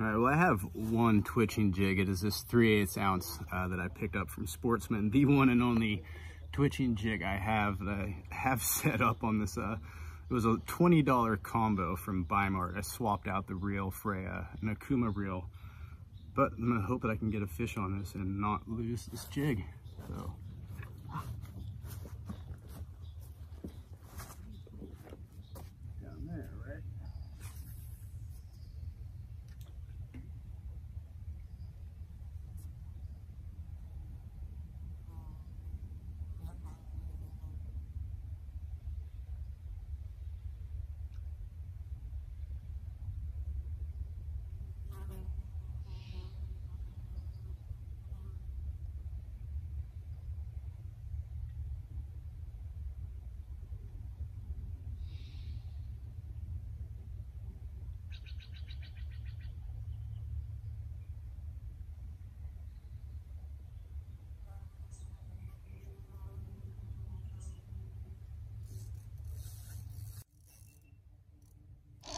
All right, well, I have one twitching jig. It is this 3 8 ounce uh, that I picked up from Sportsman, the one and only twitching jig I have that I have set up on this. Uh, it was a $20 combo from Bi-Mart. I swapped out the reel for a, an Okuma reel, but I'm gonna hope that I can get a fish on this and not lose this jig. So.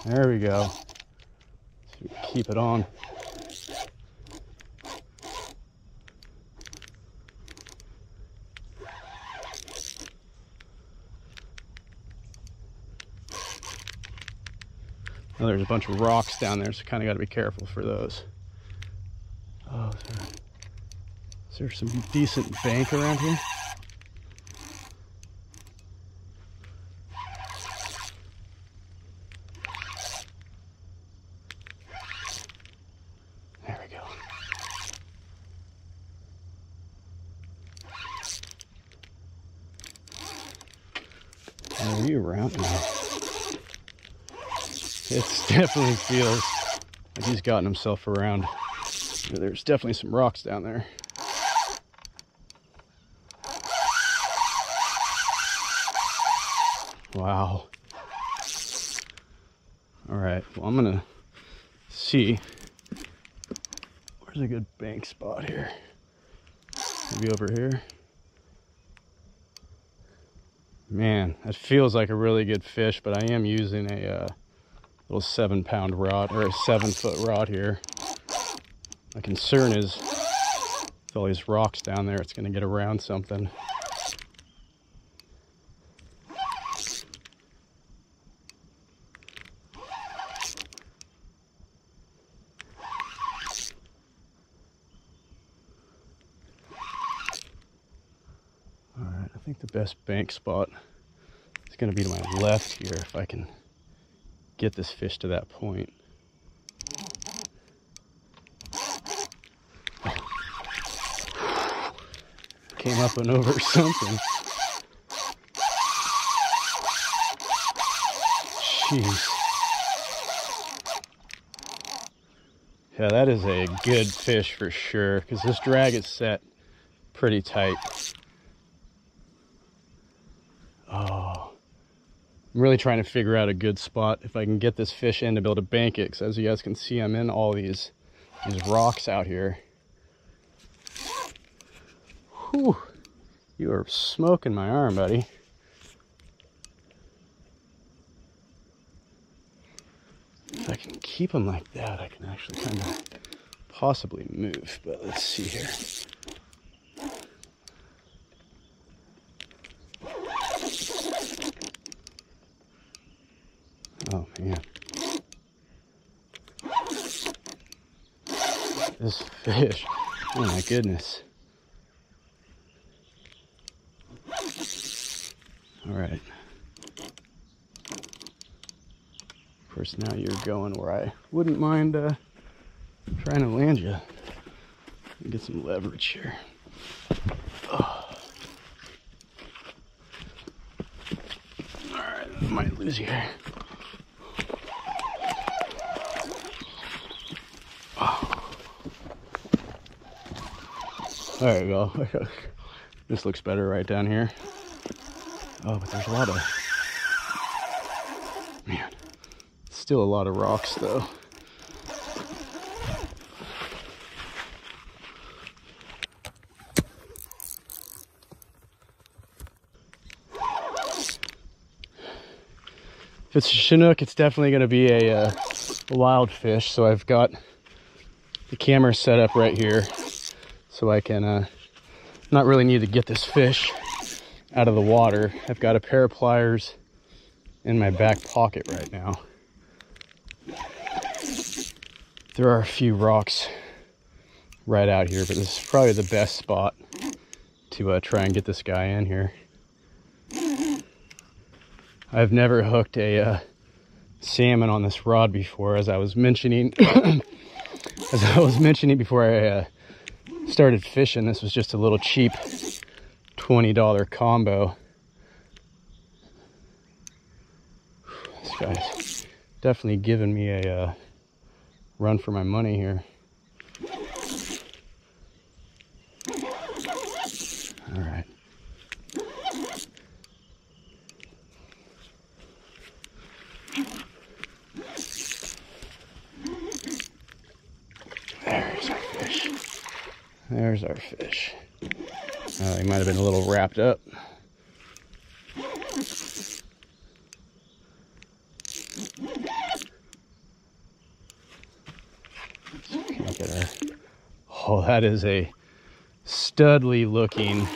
There we go. So keep it on. Now there's a bunch of rocks down there, so kind of got to be careful for those. Oh, is there, is there some decent bank around here? There we go. Are you around now? It definitely feels like he's gotten himself around. There's definitely some rocks down there. Wow. All right, well, I'm gonna see Where's a good bank spot here? Maybe over here. Man, that feels like a really good fish, but I am using a uh, little seven pound rod or a seven foot rod here. My concern is with all these rocks down there, it's gonna get around something. All right, I think the best bank spot is going to be to my left here if I can get this fish to that point. Came up and over something. Jeez. Yeah, that is a good fish for sure because this drag is set pretty tight. Oh, I'm really trying to figure out a good spot if I can get this fish in to able to bank it. Because as you guys can see, I'm in all these these rocks out here. Whew, you are smoking my arm, buddy. If I can keep them like that, I can actually kind of possibly move. But let's see here. Oh man. This fish. Oh my goodness. All right. Of course, now you're going where I wouldn't mind uh, trying to land you. Get some leverage here. Oh. All right, I might lose you here. There you go. this looks better right down here. Oh, but there's a lot of... Man, still a lot of rocks though. If it's a Chinook, it's definitely going to be a, uh, a wild fish. So I've got the camera set up right here so I can uh, not really need to get this fish out of the water. I've got a pair of pliers in my back pocket right now. There are a few rocks right out here, but this is probably the best spot to uh, try and get this guy in here. I've never hooked a uh, salmon on this rod before, as I was mentioning, as I was mentioning before I uh, started fishing. This was just a little cheap $20 combo. This guy's definitely giving me a uh, run for my money here. All right. There's our fish. Uh, he might have been a little wrapped up. Oh, that is a studly looking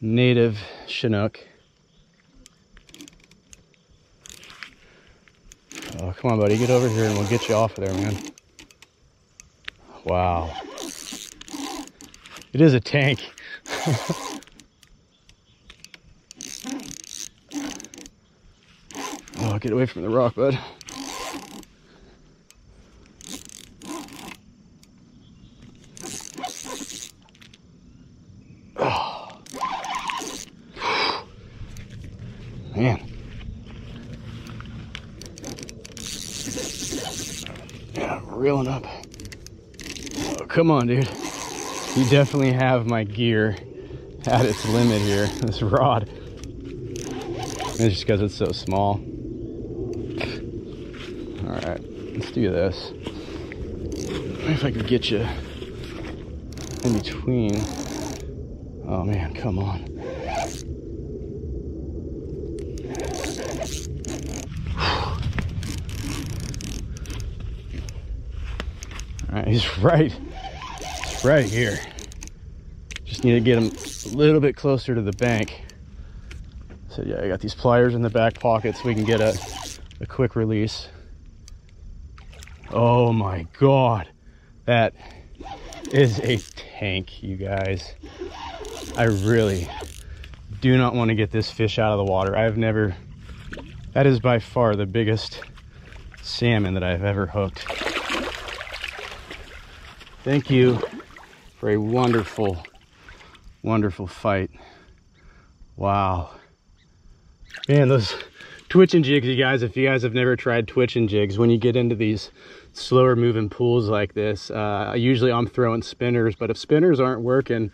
native Chinook. Oh, come on, buddy. Get over here and we'll get you off of there, man. Wow. It is a tank. oh, get away from the rock, bud. Man. Yeah, reeling up. Oh, come on, dude you definitely have my gear at its limit here, this rod. It's just because it's so small. All right, let's do this. If I could get you in between. Oh man, come on. All right, he's right right here. Just need to get them a little bit closer to the bank. So yeah, I got these pliers in the back pocket so we can get a, a quick release. Oh my God, that is a tank, you guys. I really do not want to get this fish out of the water. I've never, that is by far the biggest salmon that I've ever hooked. Thank you for a wonderful, wonderful fight. Wow. Man, those twitching jigs, you guys, if you guys have never tried twitching jigs, when you get into these slower moving pools like this, uh, usually I'm throwing spinners, but if spinners aren't working,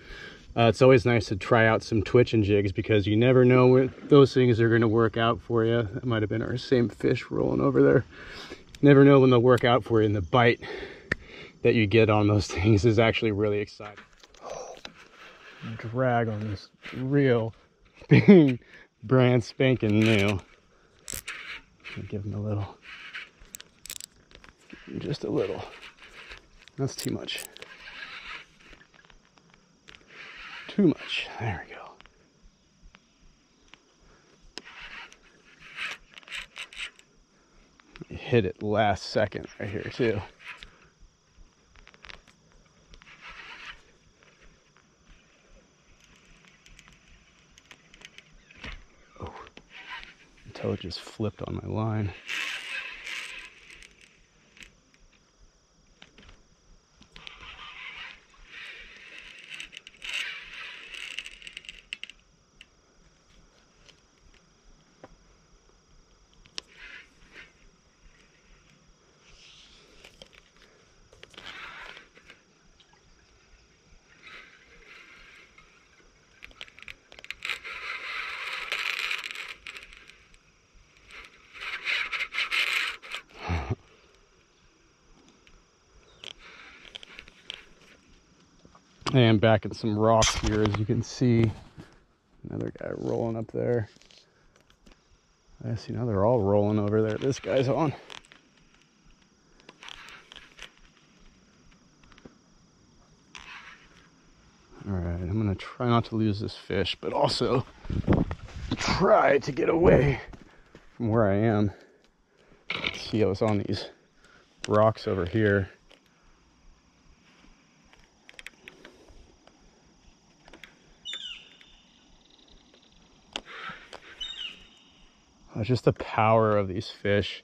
uh, it's always nice to try out some twitching jigs because you never know when those things are going to work out for you. That might have been our same fish rolling over there. Never know when they'll work out for you in the bite that you get on those things is actually really exciting. Drag on this reel being brand spanking new. Give him a little, just a little. That's too much. Too much. There we go. Hit it last second right here too. It just flipped on my line. And back in some rocks here, as you can see, another guy rolling up there. I see now they're all rolling over there. This guy's on. All right, I'm gonna try not to lose this fish, but also try to get away from where I am. Let's see, I was on these rocks over here. Uh, just the power of these fish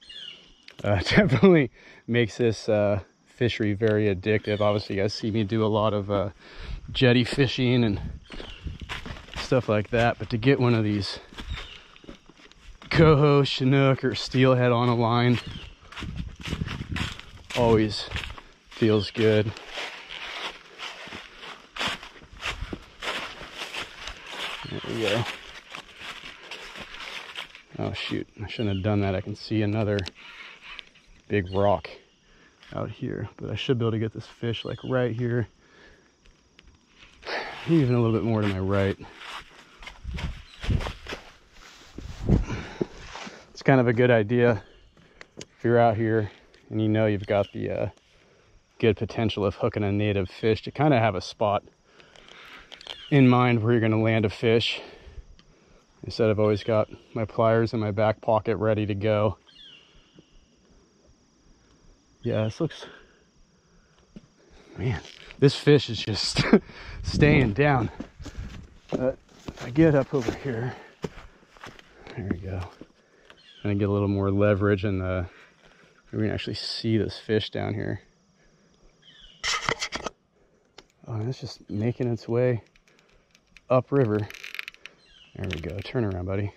uh, definitely makes this uh, fishery very addictive. Obviously, you guys see me do a lot of uh, jetty fishing and stuff like that. But to get one of these coho, chinook, or steelhead on a line always feels good. There we go. Oh shoot, I shouldn't have done that. I can see another big rock out here, but I should be able to get this fish like right here. Even a little bit more to my right. It's kind of a good idea if you're out here and you know you've got the uh, good potential of hooking a native fish to kind of have a spot in mind where you're going to land a fish Instead, I've always got my pliers in my back pocket ready to go. Yeah, this looks, man, this fish is just staying down. But I get up over here, there we go. And I get a little more leverage and we can actually see this fish down here. Oh, it's just making its way upriver. There we go. Turn around, buddy.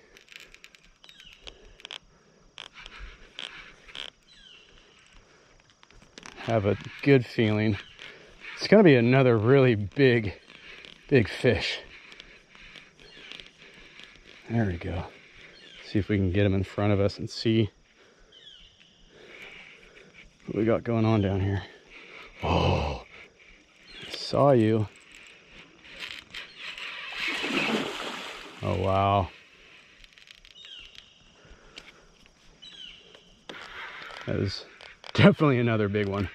Have a good feeling. It's going to be another really big, big fish. There we go. See if we can get him in front of us and see what we got going on down here. Oh, I saw you. Oh, wow. That is definitely another big one.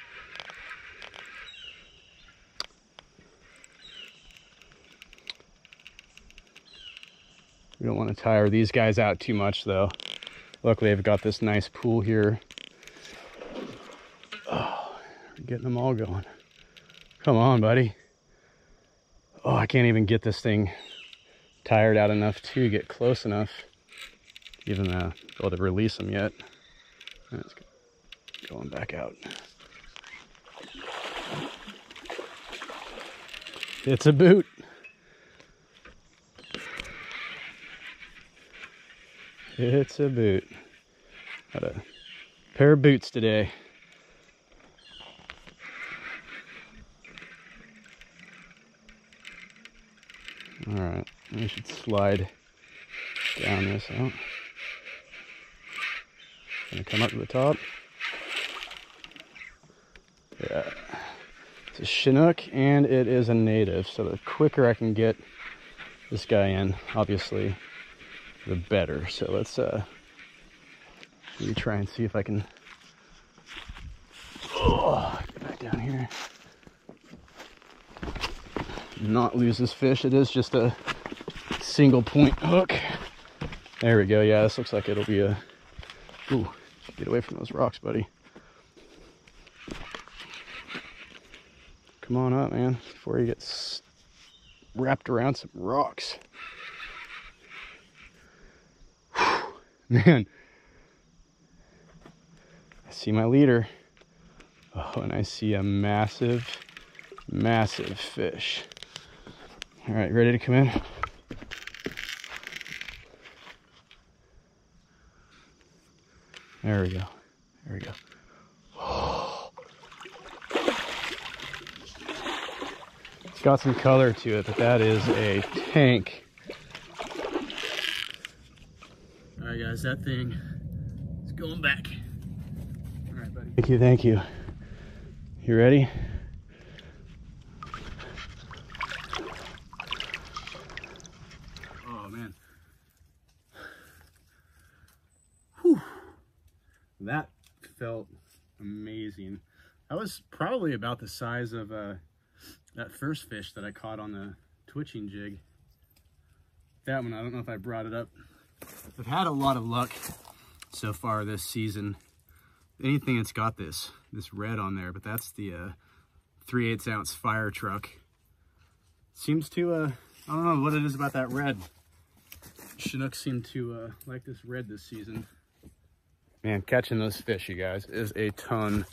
We don't want to tire these guys out too much though. Luckily I've got this nice pool here. Oh, getting them all going. Come on, buddy. Oh, I can't even get this thing tired out enough to get close enough, even uh, able to release them yet. It's going back out. It's a boot. It's a boot. Got a pair of boots today. All right. I should slide down this out. Gonna come up to the top. Yeah. It's a Chinook and it is a native. So the quicker I can get this guy in, obviously, the better. So let's uh maybe try and see if I can oh, get back down here. Not lose this fish. It is just a single point hook. There we go. Yeah, this looks like it'll be a... Ooh, get away from those rocks, buddy. Come on up, man, before you get wrapped around some rocks. man. I see my leader. Oh, and I see a massive, massive fish. All right, ready to come in? There we go. There we go. It's got some color to it, but that is a tank. All right, guys, that thing is going back. All right, buddy. Thank you, thank you. You ready? that felt amazing. That was probably about the size of uh, that first fish that I caught on the twitching jig. That one, I don't know if I brought it up. I've had a lot of luck so far this season. Anything that's got this, this red on there, but that's the uh, 3 8 ounce fire truck. Seems to, uh, I don't know what it is about that red. Chinooks seem to uh, like this red this season. Man, catching those fish, you guys, is a ton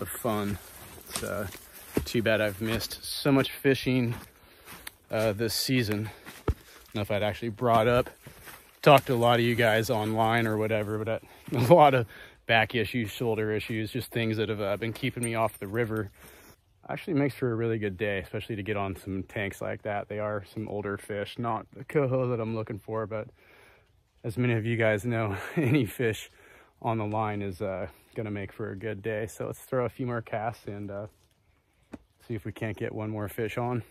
of fun. It's uh, too bad I've missed so much fishing uh, this season. I don't know if I'd actually brought up, talked to a lot of you guys online or whatever, but a lot of back issues, shoulder issues, just things that have uh, been keeping me off the river. Actually makes for a really good day, especially to get on some tanks like that. They are some older fish, not the coho that I'm looking for, but as many of you guys know, any fish on the line is uh, gonna make for a good day. So let's throw a few more casts and uh, see if we can't get one more fish on.